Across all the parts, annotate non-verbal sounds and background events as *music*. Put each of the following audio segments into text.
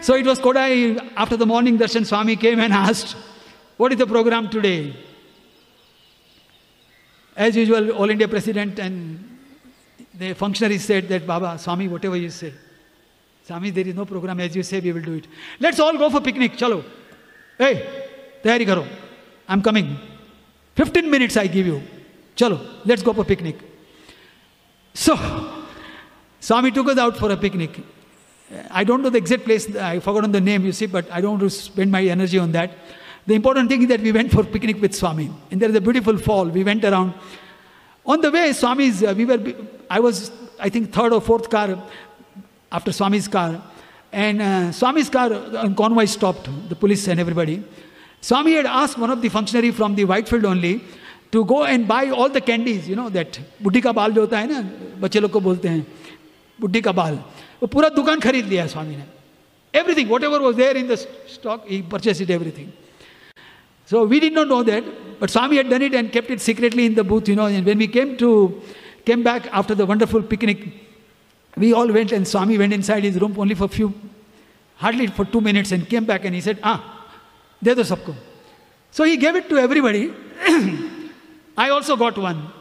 So it was Kodai, after the morning darshan, Swami came and *laughs* asked, What is the program today? As usual, All India President and the functionaries said that, Baba, Swami, whatever you say. Swami, there is no program, as you say, we will do it. Let's all go for picnic, chalo. Hey, tayari karo. I'm coming. 15 minutes I give you. Chalo, let's go for picnic. So, Swami took us out for a picnic. I don't know the exact place, I forgotten the name, you see, but I don't want to spend my energy on that. The important thing is that we went for picnic with Swami. And there is a beautiful fall. We went around. On the way, Swami's, uh, we were, I was, I think, third or fourth car after Swami's car. And uh, Swami's car uh, convoy stopped, the police and everybody. Swami had asked one of the functionary from the Whitefield only to go and buy all the candies, you know, that बुढ़ी का बाल जो होता है ना बच्चे लोग को बोलते हैं बुढ़ी का बाल वो पूरा दुकान खरीद लिया स्वामी ने everything whatever was there in the stock he purchased it everything so we did not know that but swami had done it and kept it secretly in the booth you know and when we came to came back after the wonderful picnic we all went and swami went inside his room only for few hardly for two minutes and came back and he said ah de do sabko so he gave it to everybody *clears throat* I also got one.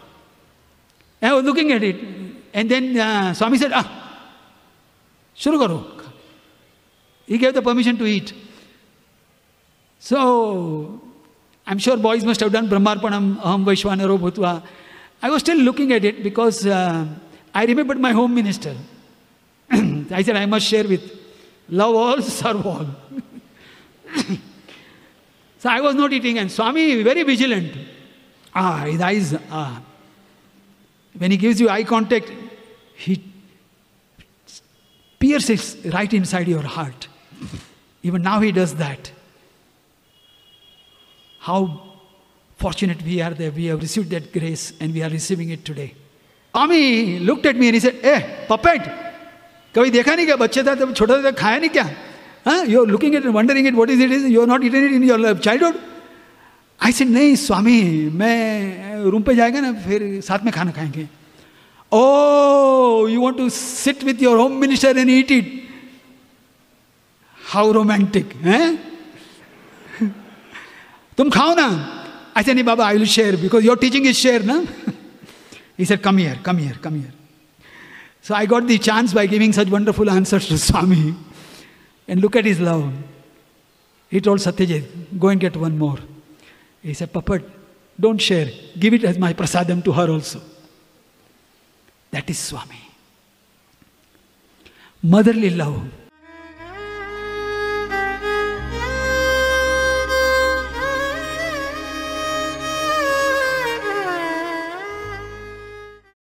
I was looking at it. And then uh, Swami said, ah, shuru karo. He gave the permission to eat. So, I'm sure boys must have done Brahmarpanam, Aham Vaishwanaro Bhutva. I was still looking at it because uh, I remembered my home minister. *clears throat* I said, I must share with love all, *laughs* serve all. *clears throat* so I was not eating, and Swami, very vigilant. Ah, his eyes, ah when he gives you eye contact, he pierces right inside your heart. Even now, he does that. How fortunate we are that we have received that grace and we are receiving it today. Ami looked at me and he said, Hey, Popat, you are looking at बच्चे था तब छोटा था खाया नहीं क्या हाँ you are looking it wondering I say नहीं, स्वामी, मैं रूम पे जाएगा ना, फिर साथ में खाना खाएँगे. ओ you want to sit with your home minister and eat it how romantic है तुम खाओ ना. से नहीं, बाबा I will share because your teaching is share ना? Is at come here come here come here so I got the chance by giving such wonderful answer to Swami and look at is love it told Satyajit go and get one more He said, Papa, don't share. Give it as my prasadam to her also. That is Swami. Motherly love.